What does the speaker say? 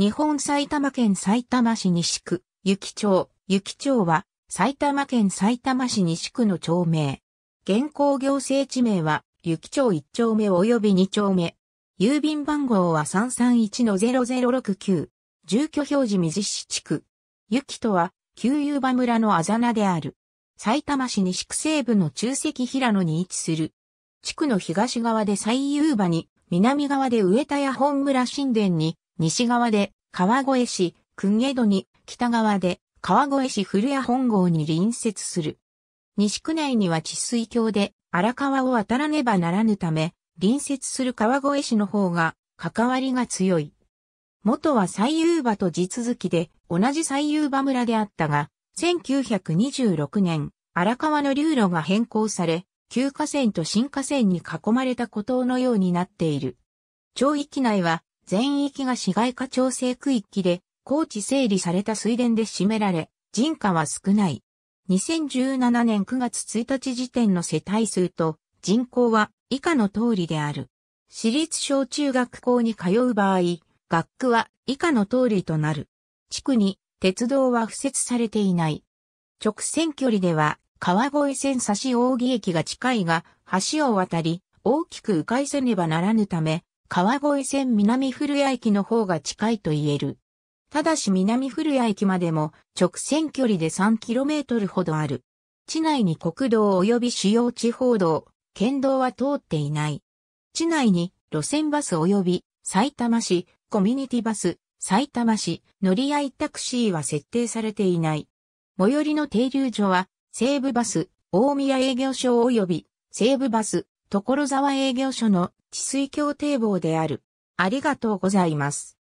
日本埼玉県埼玉市西区、雪町、雪町は埼玉県埼玉市西区の町名。現行行政地名は雪町1丁目及び2丁目。郵便番号は331-0069。住居表示水市地区。雪とは旧遊場村のあざ名である。埼玉市西区西部の中関平野に位置する。地区の東側で最遊場に、南側で上田屋本村神殿に、西側で川越市、久家戸に、北側で川越市古谷本郷に隣接する。西区内には治水橋で荒川を渡らねばならぬため、隣接する川越市の方が関わりが強い。元は最遊場と地続きで同じ最遊場村であったが、1926年、荒川の流路が変更され、旧河川と新河川に囲まれた孤島のようになっている。町域内は全域が市街化調整区域で、高知整理された水田で占められ、人家は少ない。2017年9月1日時点の世帯数と人口は以下の通りである。私立小中学校に通う場合、学区は以下の通りとなる。地区に鉄道は付設されていない。直線距離では川越線差し扇駅が近いが橋を渡り大きく迂回せねばならぬため川越線南古谷駅の方が近いと言える。ただし南古谷駅までも直線距離で 3km ほどある。地内に国道及び主要地方道、県道は通っていない。地内に路線バス及び埼玉市、コミュニティバス、埼玉市、乗り合いタクシーは設定されていない。最寄りの停留所は西武バス、大宮営業所及び西武バス、所沢営業所の治水橋堤防である。ありがとうございます。